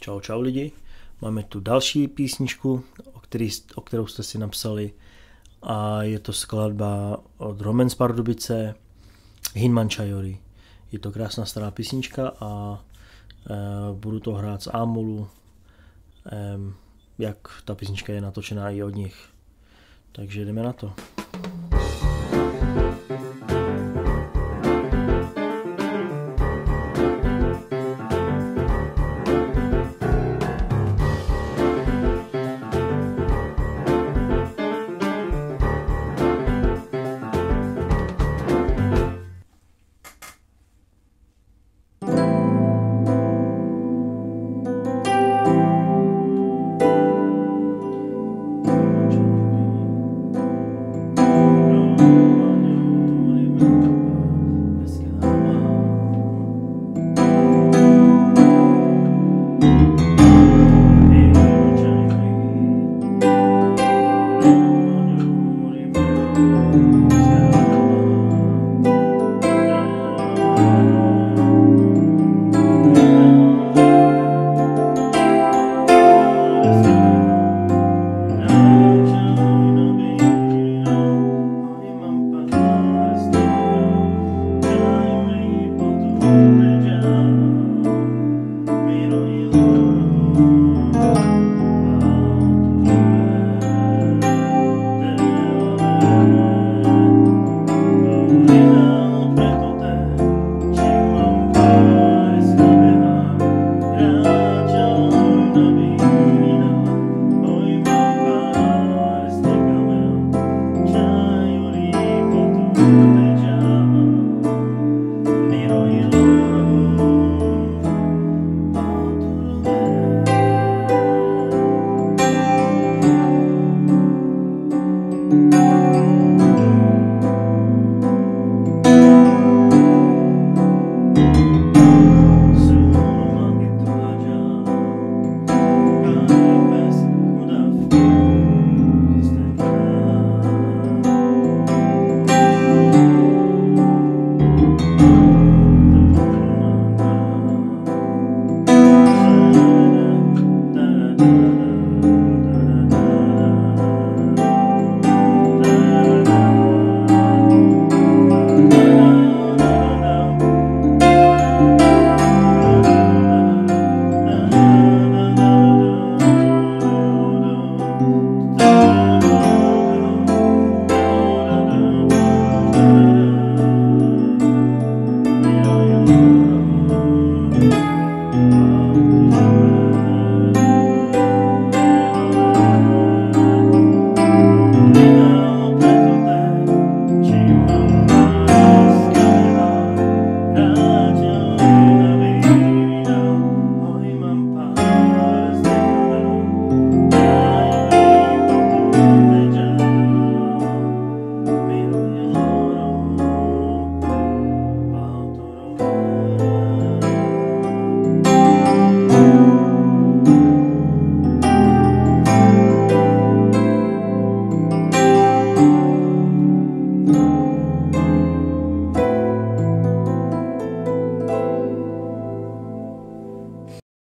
Čau, čau lidi. Máme tu další písničku, o, který, o kterou jste si napsali a je to skladba od Roman z Pardubice, Hinman Chayori. Je to krásná stará písnička a e, budu to hrát z Amulu, e, jak ta písnička je natočená i od nich. Takže jdeme na to.